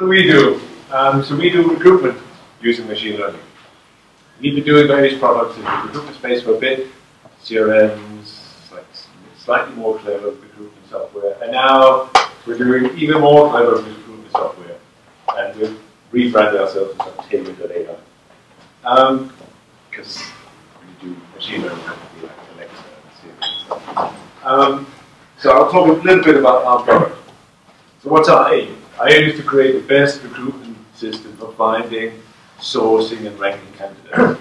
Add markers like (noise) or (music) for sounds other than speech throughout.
What do we do? Um, so we do recruitment using machine learning. We've been doing various products in the recruitment space for a bit, CRMs, like slightly more clever recruitment software, and now we're doing even more clever recruitment software, and we've rebranded ourselves as Octavia.ai. Um, because we do machine learning, like Alexa and stuff. Um, so I'll talk a little bit about our product. So what's our aim? Our aim to create the best recruitment system for finding, sourcing, and ranking candidates.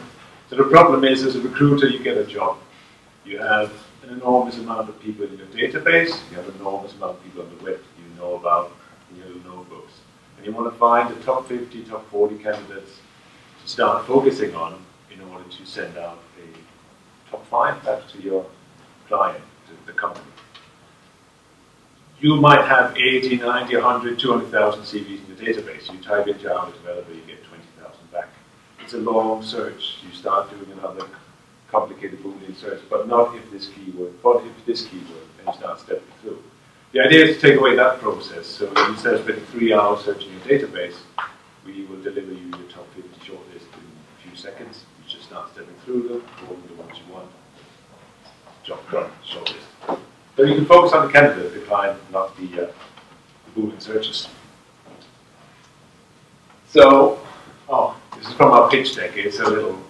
so the problem is, as a recruiter, you get a job. You have an enormous amount of people in your database. You have an enormous amount of people on the web you know about in your notebooks. And you want to find the top 50, top 40 candidates to start focusing on in order to send out a top five perhaps to your client, to the company you might have 80, 90, 100, 200,000 CVs in the database. You type in Java developer, you get 20,000 back. It's a long search. You start doing another complicated Boolean search, but not if this keyword, but if this keyword, and you start stepping through. The idea is to take away that process. So instead of spending three hours searching your database, we will deliver you your top 50 shortlist in a few seconds. You just start stepping through them, calling the ones you want. Job done, shortlist. So you can focus on the candidate, the client, not the, uh, the Boolean searches. So, oh, this is from our pitch deck. It's a little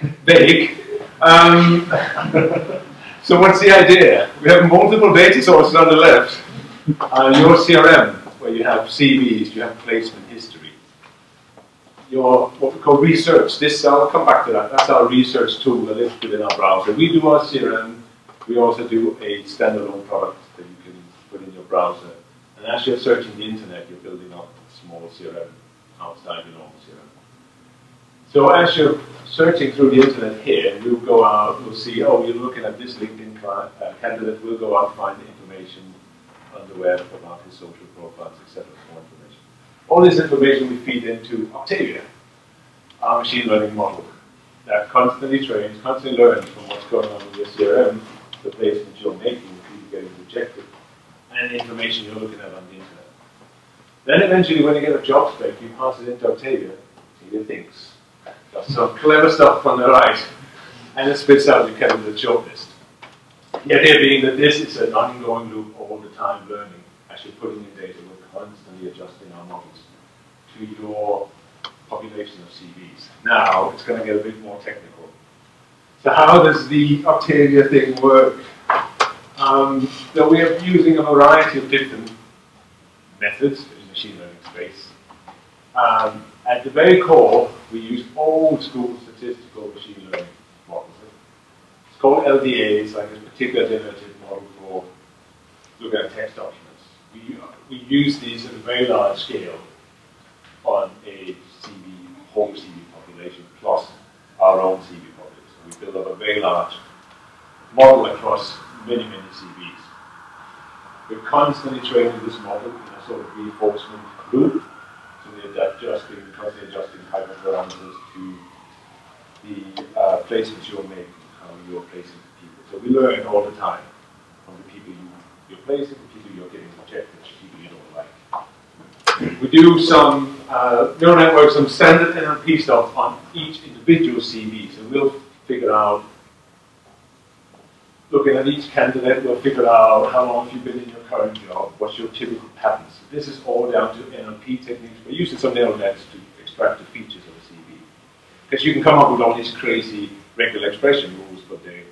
(laughs) vague. Um, (laughs) so what's the idea? We have multiple data sources on the left. Uh, your CRM, where you have CVs, you have placement history. Your what we call research. This I'll come back to that. That's our research tool that lives within our browser. We do our CRM we also do a standalone product that you can put in your browser. And as you're searching the internet, you're building up a small CRM outside your normal CRM. So as you're searching through the internet here, we'll go out, we'll see, oh, you're looking at this LinkedIn client, uh, candidate, we'll go out and find the information on the web about his social profiles, etc. more information. All this information we feed into Octavia, our machine learning model that constantly trains, constantly learns from what's going on in your CRM the placements you're making, people getting rejected, and the information you're looking at on the internet. Then eventually, when you get a job spec, you pass it into Octavia, Octavia thinks, does some clever stuff on the right, and it spits out your candidate shortlist. The idea being that this is an ongoing loop all the time learning. You're putting in data, we're constantly adjusting our models to your population of CVs. Now, it's going to get a bit more technical. So how does the Octavia thing work? Um, so we are using a variety of different methods in the machine learning space. Um, at the very core, we use old school statistical machine learning models. It's called LDA, it's like a particular generative model for looking at text documents. We, we use these at a very large scale on a CV, whole CV population, plus our own CV we build up a large model across many, many CVs. We're constantly training this model in a sort of reinforcement loop. So we're adjusting, constantly adjusting hyperparameters to the uh, placements you're making, how you're placing people. So we learn all the time from the people you, you're placing, the people you're getting rejected, the people you don't like. We do some uh, neural networks, some standard NLP stuff on each individual CV. So we'll figure out, looking at each candidate, we'll figure out how long you've you been in your current job, what's your typical patterns. This is all down to NLP techniques. We're using some neural nets to extract the features of a CV. Because you can come up with all these crazy regular expression rules, but they,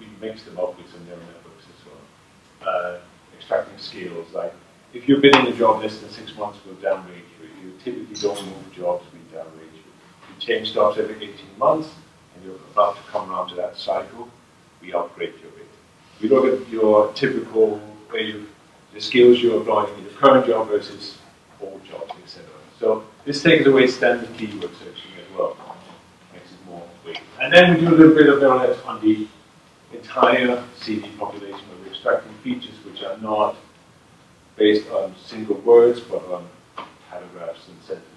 we mix them up with some neural networks as well. Uh, extracting skills, like if you've been in a job less than six months, we'll downrate you. If you typically don't move jobs, we downrate you. You change jobs every 18 months, and you're about to come around to that cycle, we upgrade your rate. We look at your typical way you, the skills you're applying in your current job versus old jobs, etc. So this takes away standard keyword searching as well, makes it more weight. And then we do a little bit of neural on the entire CV population where we're extracting features which are not based on single words but on paragraphs and sentences.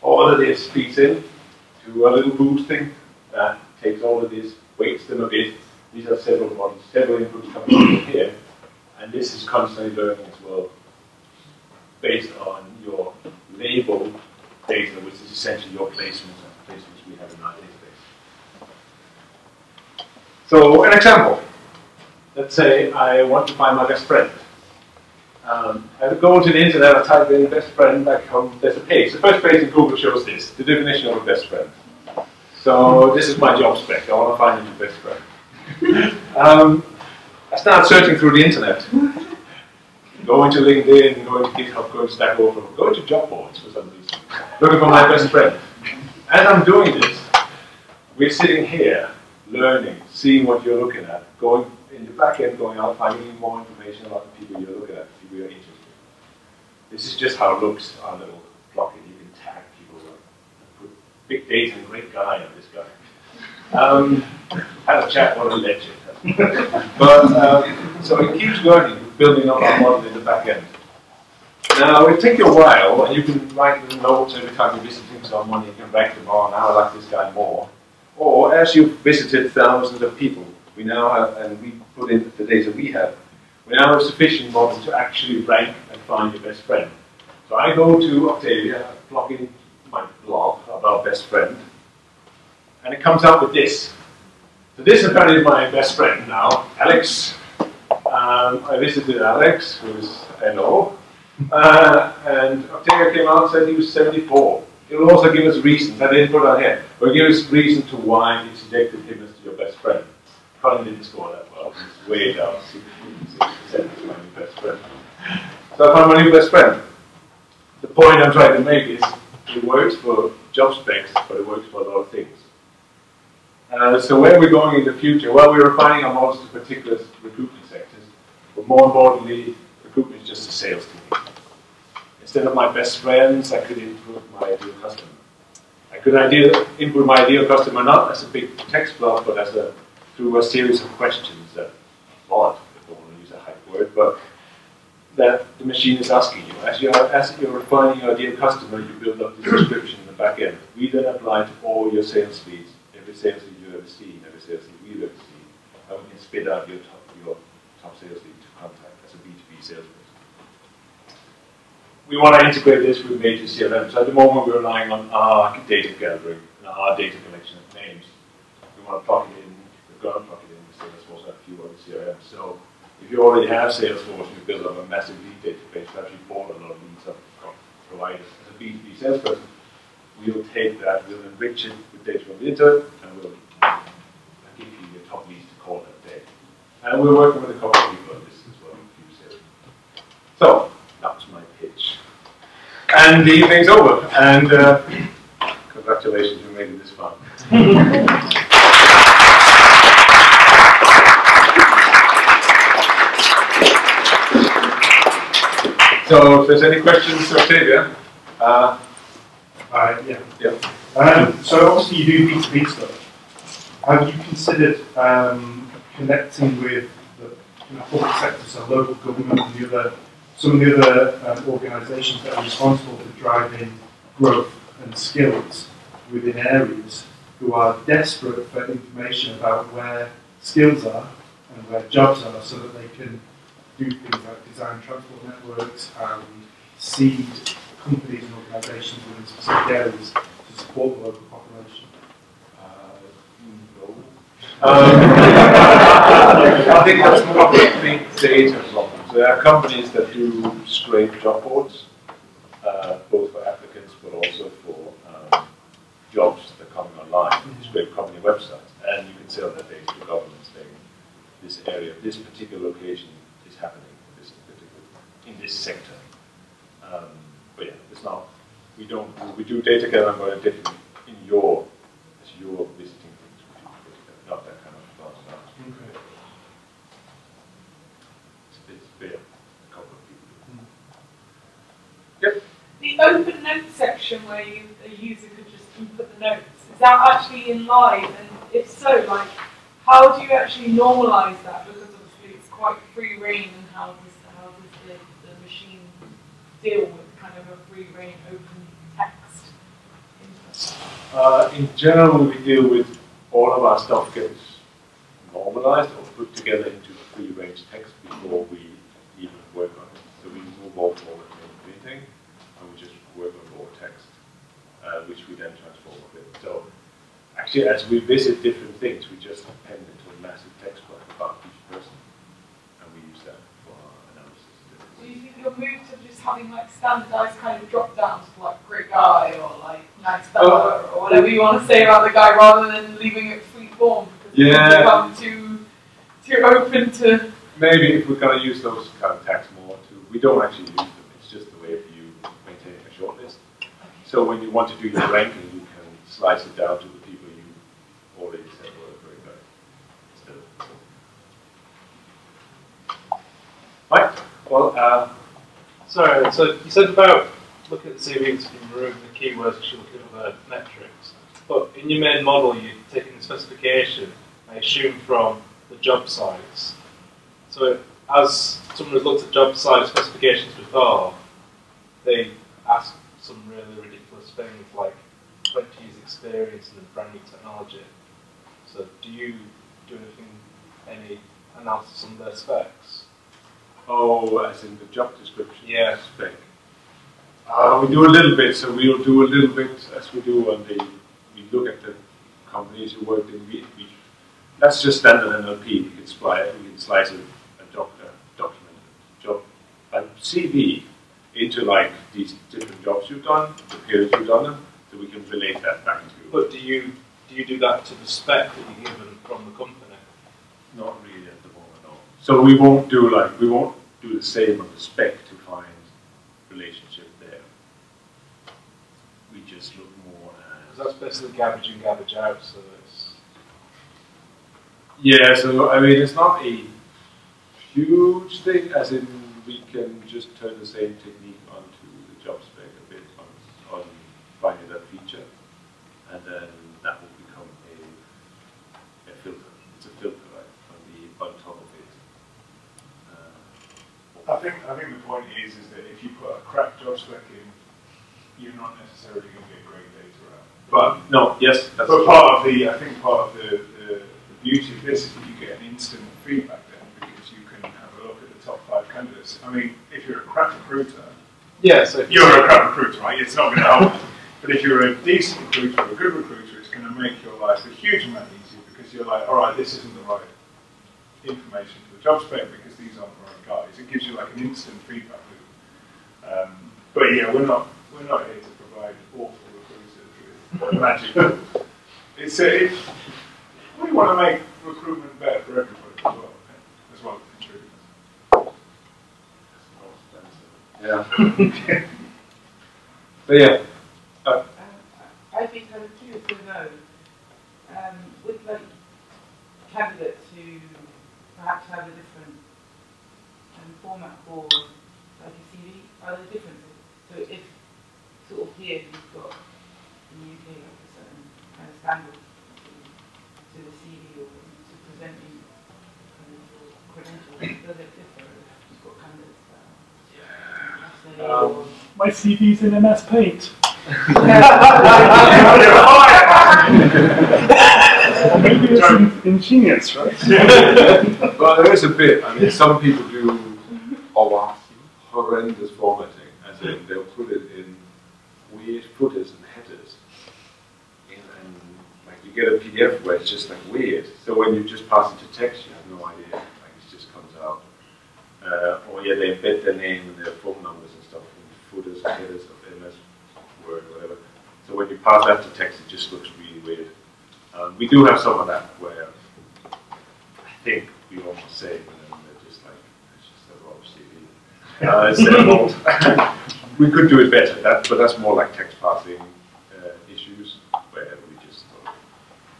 All of this feeds in to a little boosting that takes all of this, weights them a bit. These are several models, several inputs coming in here, and this is constantly learning as well. based on your label data, which is essentially your placements and placements we have in our database. So, an example. Let's say I want to find my best friend. Um, I go to the internet I type in best friend back home. There's a page. The first page in Google shows this, the definition of a best friend. So this is my job spec. I want to find a new friend. um, I start searching through the internet. Going to LinkedIn, going to GitHub, going to Stack Overflow, going to job boards for some reason. Looking for my best friend. As I'm doing this, we're sitting here, learning, seeing what you're looking at, going in the back end, going out, finding more information about the people you're looking at, the people you're interested in. This is just how it looks, our little plugin. You can tag people, big data and great guy this guy. Um, had a chat, what a legend. (laughs) but um, so it keeps learning, building up our model in the back end. Now it takes you a while, and you can write the notes every time you're visiting someone. You can rank them on. Now I like this guy more. Or as you've visited thousands of people, we now have, and we put in the data we have, we now have a sufficient model to actually rank and find your best friend. So I go to Octavia, plug in blog about best friend, and it comes out with this. So this apparently is my best friend now, Alex. Um, I visited Alex, who's hello, uh, and Octavia came out and said he was 74. It will also give us reasons, I didn't put on here, but give us reason to why you selected him as your best friend. Probably didn't score that well, he's way down, 66% is my new best friend. So I found my new best friend. The point I'm trying to make is it works for job specs, but it works for a lot of things. Uh, so where are we going in the future? Well, we're refining our models to particular recruitment sectors, but more importantly, recruitment is just a sales team. Instead of my best friends, I could improve my ideal customer. I could ideal, improve my ideal customer not as a big text block, but as a through a series of questions that, odd, if I want to use a hype word, but that the machine is asking you. As you're, as you're refining your ideal customer, you build up the description in the back end. We then apply to all your sales leads, every sales lead you've ever seen, every sales lead we've ever seen, and we can spit out your top, your top sales lead to contact as a B2B salesperson. We want to integrate this with major CRMs. So at the moment, we're relying on our data gathering and our data collection of names. We want to plug it in. We're going to plug it in with Salesforce and a few other CRMs. So if you already have Salesforce, you build up a massive lead database, perhaps you bought a lot of leads of providers. As a B2B salesperson, we'll take that, we'll enrich it with data from the internet, and we'll give you your top leads to call that day. And we're working with a couple of people on this as well. So, that's my pitch. And the evening's over, and uh, congratulations, you made it this far. (laughs) So if there's any questions, Octavia? Uh, Uh, yeah. Yeah. Um, so obviously you do B2B stuff. Have you considered um, connecting with the you know, public sector, so local government and the other, some of the other um, organisations that are responsible for driving growth and skills within areas who are desperate for information about where skills are and where jobs are so that they can do things like design transport networks and seed companies and organisations within specific areas to support the local population. uh, no. Um, I think that's more of a big data problem. So there are companies that do scrape job boards, uh, both for applicants but also for um, jobs that are coming online. You scrape company websites, and you can sell that data to government saying this area, this particular location happening in this particular in this sector. Um, but yeah, it's not. We don't. We do data gathering, but different in your as you're visiting things. We do data gathering, not that kind of advanced knowledge. Okay. It's a bit, bit a couple of people. The open notes section where you, a user could just input the notes, is that actually in live? And if so, like, how do you actually normalize that? Because obviously it's quite free reign and how does, how does the, the machine deal with kind of a free reign open text? Uh, in general, we deal with all of our stuff gets normalized or put together into a free range text before we even work on it. So we move all forward from anything and we just work on board. which we then transform a bit. So actually, as we visit different things, we just append it to a massive text block about each person, and we use that for our analysis. Do you think you'll move to just having like standardized kind of drop downs for like great guy or like nice fella or whatever you want to say about the guy rather than leaving it free form because Yeah. become too too open to Maybe if we're going to use those kind of tags more, too, we don't actually use them. It's just a way you maintaining a short list. So when you want to do your ranking, you can slice it down to the people you already said were very good. Instead of- Right? Well, uh, sorry, so you said about looking at the CVs and remove the keywords and look at other metrics. But in your main model, you're taking the specification, I assume, from the job sites. So as someone who's looked at job site specifications before, they ask some really ridiculous things like 20 years experience in a brand new technology. So do you do anything, any analysis on their specs? Oh, as in the job description? Yeah. Spec. Uh, we do a little bit, so we'll do a little bit as we do on the, we look at the companies who worked in, we, we, that's just standard NLP, we can splice, we can slice a, a doc, a document, job, a CV into like these different jobs you've done, the periods you've done them, so we can relate that back to, But do you do you do that to the spec that you're given from the company? not really at the moment, no. So we won't do like, we won't do the same on the spec to find relationship there. We just look more at Because that's basically garbage in, garbage out. So it's Yeah, so I mean, it's not a huge thing, as in we can just turn the same technique onto the job spec a bit on, on finding that feature, and then that will become a, a filter. It's a filter, right, on the on top of it. Uh, I think I think the point is is that if you put a crap job spec in, you're not necessarily going to get great data out. but no, yes, that's But part of the I think part of the, the, the beauty of this is that you get an instant feedback then because you can have a look at the top five candidates. I mean, if you're a crap recruiter, yeah. So if you're a crap recruiter, right? It's not going to help. But if you're a decent recruiter or a good recruiter, it's going to make your life a huge amount easier because you're like, all right, this isn't the right information job spec because these aren't the right guys. It gives you like an instant feedback loop. Um, but yeah, we're not we're not here to provide awful recruiters with magic. it's a, it, we want to make recruitment better for everybody as well, as well as contributors. yeah. (laughs) but yeah, Um, I think I'm curious to know, um, with like candidates who perhaps have a different um, format for like a CV, are there differences? So if sort of here you've got in the UK like a certain kind of standard to, to the CV or to presenting kind of your credentials, does it differ if you've got candidates that are essay or My CV's in MS Paint. (laughs) (laughs) (laughs) Or maybe it's in, in Genius, right? (laughs) well, there is a bit. I mean, some people do horrendous formatting, as in they'll put it in weird footers and headers. And, and like you get a PDF where it's just like weird. So when you just pass it to text, you have no idea. Like it just comes out. Uh, or yeah, they embed their name and their phone numbers and stuff in footers and headers of MS Word, whatever. So when you pass that to text, it just looks really weird. Um, we do have some of that where I think we almost say, but then they're just like, it's just a raw CV. (laughs) Uh, it's their fault. (laughs) we could do it better, that, but that's more like text parsing uh, issues where we just sort of,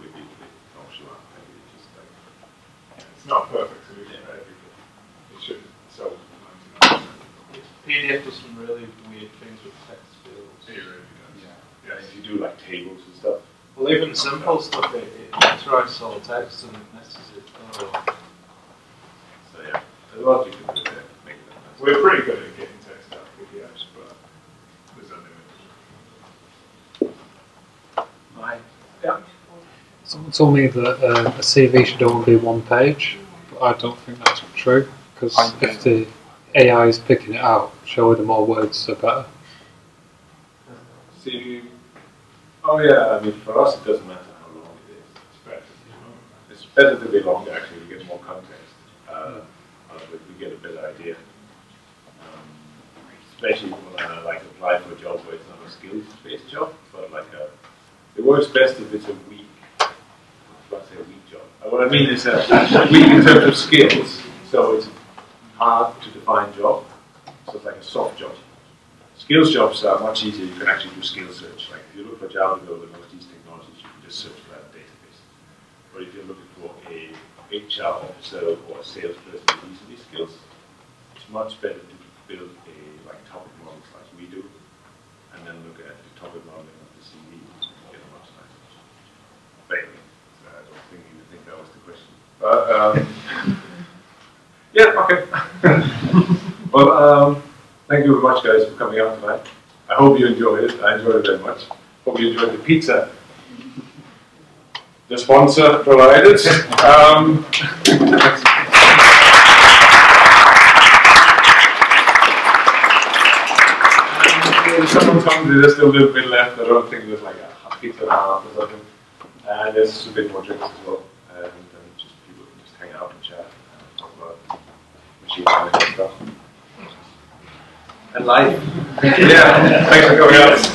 we be a bit nonchalant, maybe just like, It's not perfect solution for everything. It should solve 99% of the PDF does some really weird things with text fields. It really yeah, if you do like tables and stuff. Well, even simple stuff, it, it factorizes all the text and messes it. Oh. So yeah, there's a lot you can do there, make it nice. We're pretty good at getting text out of PDFs, but there's other limits. Right. Yeah. Someone told me that uh, a CV should only be one page, but I don't think that's true because if the AI is picking it out, surely the more words the better. CV, Oh yeah, I mean for us it doesn't matter how long it is. It's better. It's better to be longer actually. You get more context. Uh, we, get a better idea. Um, especially when I like apply for a job where it's not a skills-based job, but like a, it works best if it's a week. Let's say a week job. What I mean is a week in terms of skills. So it's hard to define job. So it's like a soft job. Skills jobs are much easier. You can actually do skill search. Like if you look for Java developer knows these technologies, you can just search for that database. But if you're looking for a HR officer or a salesperson with these these skills, it's much better to build a like topic model like we do, and then look at the topic modeling of the CV and get a much nicer. So I don't think you think that was the question. But um, (laughs) yeah, okay. (laughs) well, um, thank you very much, guys, for coming out tonight. I hope you enjoyed it. I enjoyed it very much. Hope you enjoyed the pizza. The sponsor provided. Um, hungry, there's still a little bit left. I don't think there's like a half pizza and a half or something. And there's a bit more drinks as well. And, and just people can just hang out and chat and talk about machine learning and stuff. And life. (laughs) yeah, thanks for coming out.